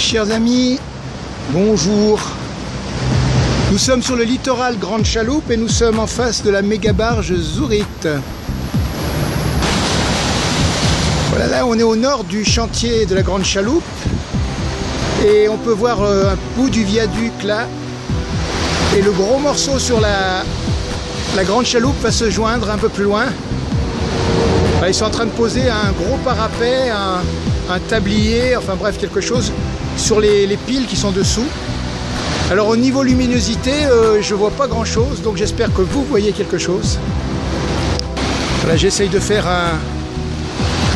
Chers amis, bonjour. Nous sommes sur le littoral Grande Chaloupe et nous sommes en face de la méga barge Zourit. Voilà, là on est au nord du chantier de la Grande Chaloupe et on peut voir euh, un bout du viaduc là et le gros morceau sur la, Grande Chaloupe va se joindre un peu plus loin. Ils sont en train de poser un gros parapet, un tablier, enfin bref quelque chose sur les, les, piles qui sont dessous. Alors au niveau luminosité, euh, je vois pas grand chose, donc j'espère que vous voyez quelque chose. J'essaye de faire un,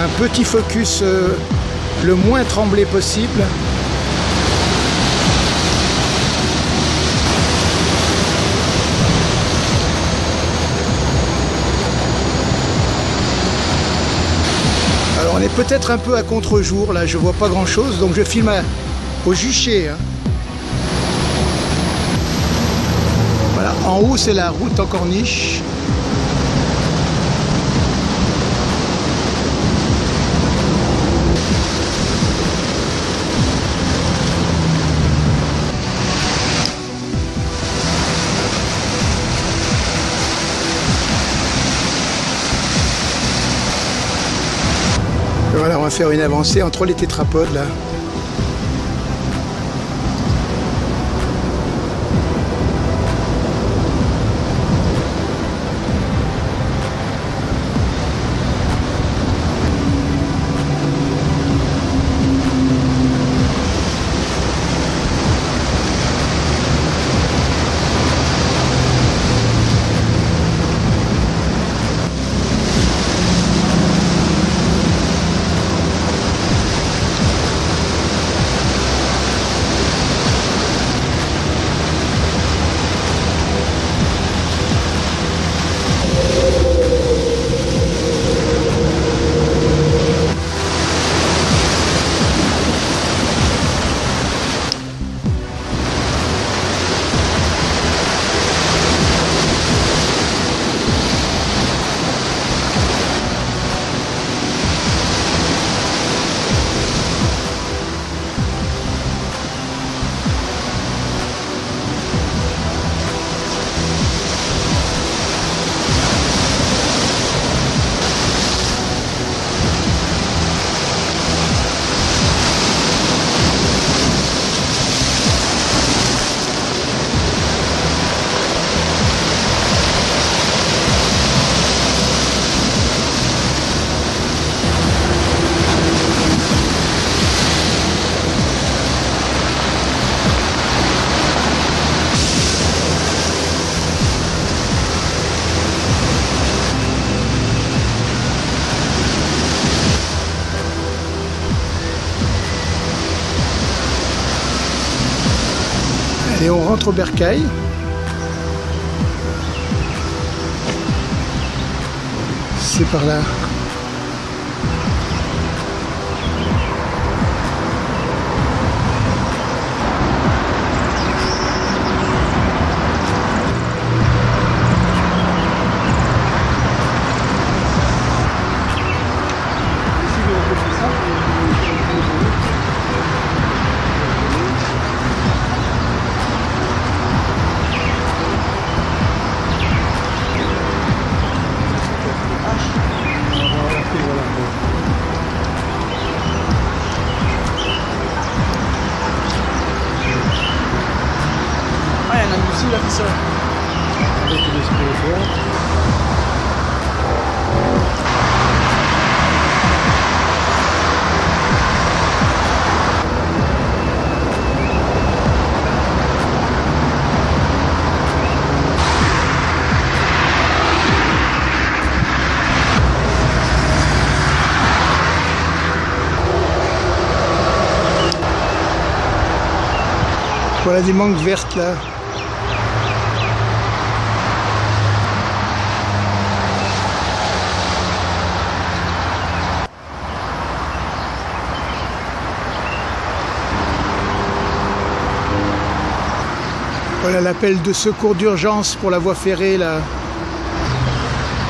un, petit focus euh, le moins tremblé possible. Alors on est peut-être un peu à contre-jour, là je vois pas grand chose, donc je filme à, au juché. Hein. Voilà, en haut c'est la route en corniche. Voilà, on va faire une avancée entre les tétrapodes là. Et on rentre au bercail. C'est par là. Voilà des mangues vertes là. Voilà l'appel de secours d'urgence pour la voie ferrée là.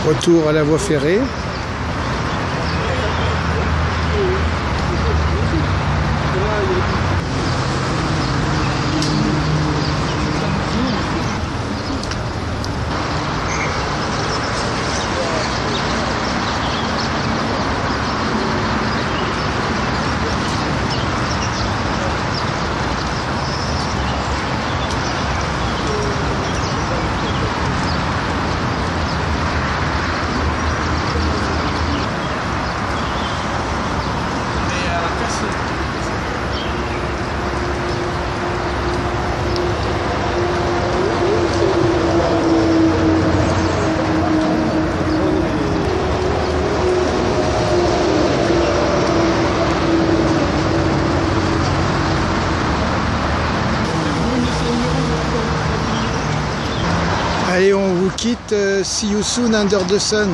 Retour à la voie ferrée. Et on vous quitte. Euh, see you soon under the sun.